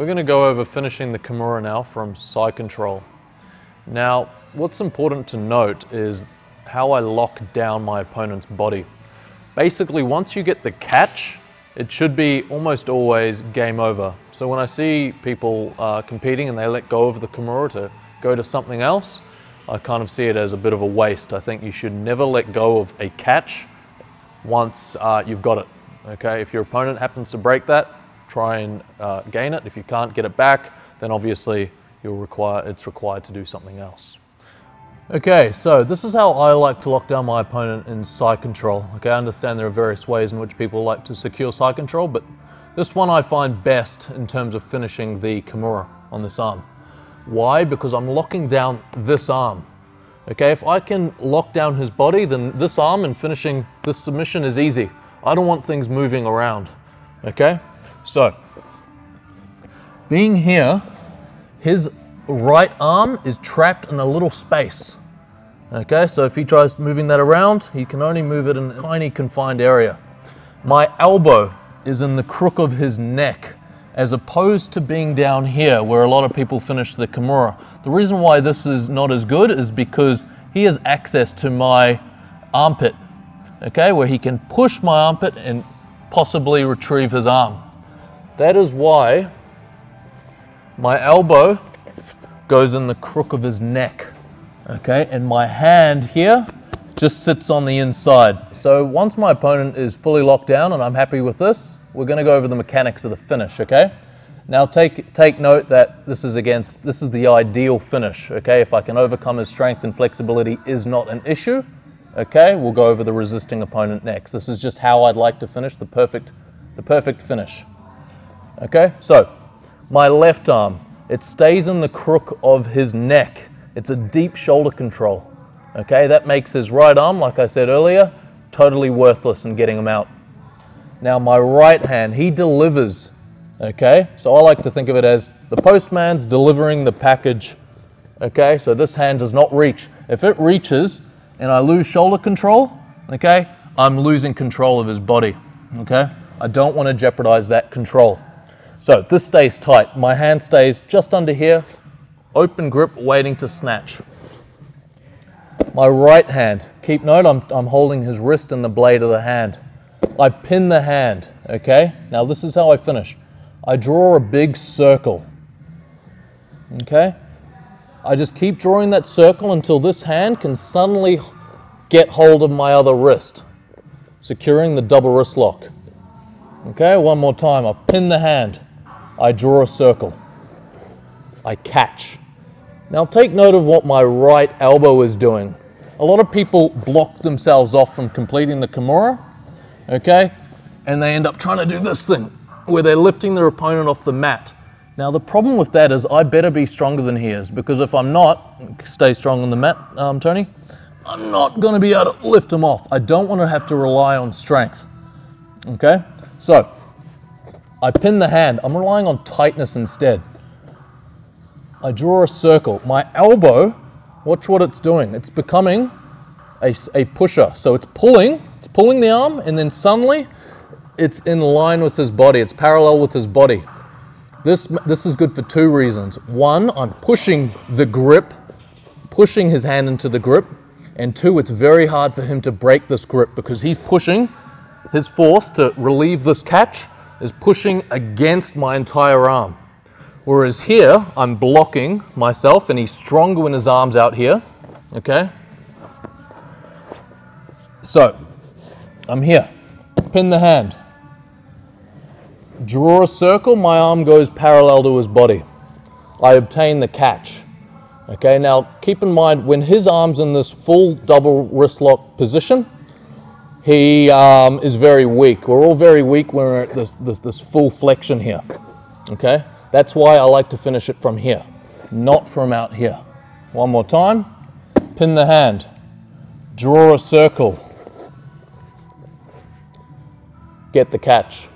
We're going to go over finishing the Kimura now from side control. Now, what's important to note is how I lock down my opponent's body. Basically, once you get the catch, it should be almost always game over. So when I see people uh, competing and they let go of the Kimura to go to something else, I kind of see it as a bit of a waste. I think you should never let go of a catch once uh, you've got it. Okay, if your opponent happens to break that, try and uh, gain it. If you can't get it back, then obviously you'll require, it's required to do something else. Okay, so this is how I like to lock down my opponent in side control. Okay, I understand there are various ways in which people like to secure side control, but this one I find best in terms of finishing the Kimura on this arm. Why? Because I'm locking down this arm. Okay, if I can lock down his body, then this arm and finishing this submission is easy. I don't want things moving around. Okay, so being here, his right arm is trapped in a little space. Okay, so if he tries moving that around, he can only move it in a tiny confined area. My elbow is in the crook of his neck, as opposed to being down here where a lot of people finish the Kimura. The reason why this is not as good is because he has access to my armpit, okay, where he can push my armpit and possibly retrieve his arm. That is why my elbow goes in the crook of his neck. Okay, and my hand here just sits on the inside. So once my opponent is fully locked down and I'm happy with this, we're gonna go over the mechanics of the finish, okay? Now take, take note that this is against, this is the ideal finish, okay? If I can overcome his strength and flexibility is not an issue, okay? We'll go over the resisting opponent next. This is just how I'd like to finish the perfect, the perfect finish. Okay, so my left arm, it stays in the crook of his neck. It's a deep shoulder control. Okay, that makes his right arm, like I said earlier, totally worthless in getting him out. Now my right hand, he delivers. Okay, so I like to think of it as the postman's delivering the package. Okay, so this hand does not reach. If it reaches and I lose shoulder control, okay, I'm losing control of his body. Okay, I don't want to jeopardize that control. So this stays tight. My hand stays just under here, open grip, waiting to snatch. My right hand, keep note, I'm, I'm holding his wrist and the blade of the hand. I pin the hand, okay? Now this is how I finish. I draw a big circle, okay? I just keep drawing that circle until this hand can suddenly get hold of my other wrist, securing the double wrist lock. Okay, one more time. I pin the hand. I draw a circle. I catch. Now take note of what my right elbow is doing. A lot of people block themselves off from completing the Kimura, okay? And they end up trying to do this thing where they're lifting their opponent off the mat. Now the problem with that is I better be stronger than he is because if I'm not, stay strong on the mat, um, Tony, I'm not going to be able to lift him off. I don't want to have to rely on strength. Okay? So, I pin the hand. I'm relying on tightness instead. I draw a circle. My elbow, watch what it's doing. It's becoming a, a pusher. So it's pulling, it's pulling the arm, and then suddenly it's in line with his body. It's parallel with his body. This, this is good for two reasons. One, I'm pushing the grip, pushing his hand into the grip. And two, it's very hard for him to break this grip because he's pushing his force to relieve this catch is pushing against my entire arm. Whereas here, I'm blocking myself and he's stronger when his arm's out here, okay? So, I'm here, pin the hand, draw a circle, my arm goes parallel to his body. I obtain the catch. Okay, now keep in mind when his arm's in this full double wrist lock position, he um, is very weak. We're all very weak when we're at this, this, this full flexion here. Okay, that's why I like to finish it from here, not from out here. One more time, pin the hand, draw a circle, get the catch.